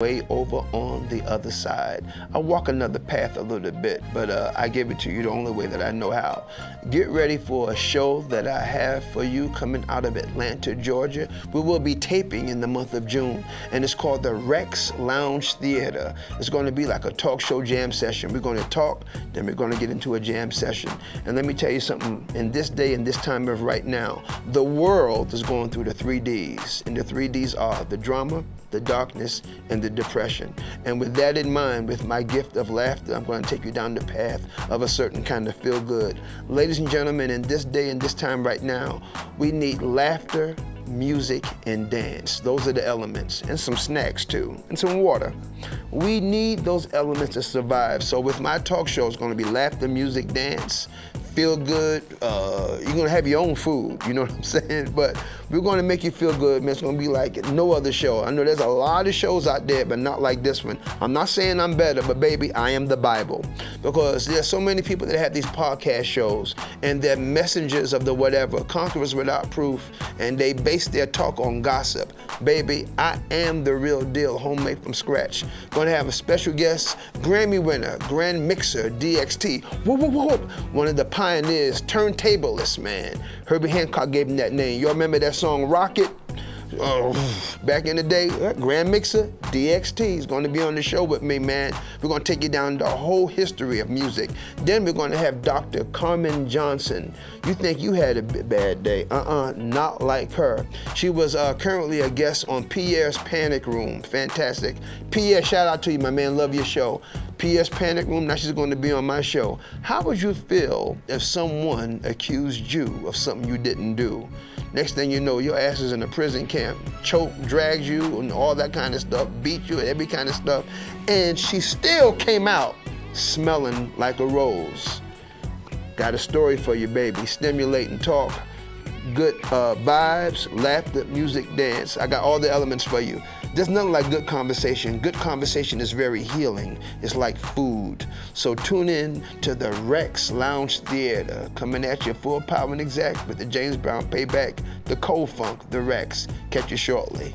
way over on the other side. I walk another path a little bit, but uh, I give it to you the only way that I know how. Get ready for a show that I have for you coming out of Atlanta, Georgia. We will be taping in the month of June, and it's called the Rexx Lounge Theater. It's going to be like a talk show jam session. We're going to talk, then we're going to get into a jam session. And let me tell you something, in this day and this time of right now, the world is going through the three Ds, and the three Ds are the drama, the darkness, and the the depression. And with that in mind, with my gift of laughter, I'm going to take you down the path of a certain kind of feel good. Ladies and gentlemen, in this day and this time right now, we need laughter, music, and dance. Those are the elements, and some snacks too, and some water. We need those elements to survive. So with my talk show, it's going to be laughter, music, dance, feel good. Uh, you're gonna have your own food, you know what I'm saying? But we're gonna make you feel good, man. It's gonna be like no other show. I know there's a lot of shows out there, but not like this one. I'm not saying I'm better, but baby, I am the Bible. Because there's so many people that have these podcast shows and they're messengers of the whatever, conquerors without proof, and they base their talk on gossip. Baby, I am the real deal, homemade from scratch. Gonna have a special guest, Grammy winner, Grand Mixer, DXT. Whoop, whoop, whoop. One of the pioneers, turntablists, man. Herbie Hancock gave him that name. Y'all remember that song Rockit? Oh, back in the day, uh, Grand Mixer, DXT is going to be on the show with me, man. We're going to take you down the whole history of music. Then we're going to have Dr. Carmen Johnson. You think you had a bad day? Uh-uh, not like her. She was uh, currently a guest on Pierre's Panic Room. Fantastic. Pierre, shout out to you, my man. Love your show. PS Panic Room, now she's going to be on my show. How would you feel if someone accused you of something you didn't do? Next thing you know, your ass is in a prison camp, choke, drags you, and all that kind of stuff, beat you, every kind of stuff. And she still came out smelling like a rose. Got a story for you, baby. Stimulate and talk. Good uh, vibes, laughter, music, dance. I got all the elements for you. There's nothing like good conversation. Good conversation is very healing. It's like food. So tune in to the Rexx Lounge Theater, coming at you full power and exact with the James Brown payback, the cold funk, the Rex. Catch you shortly.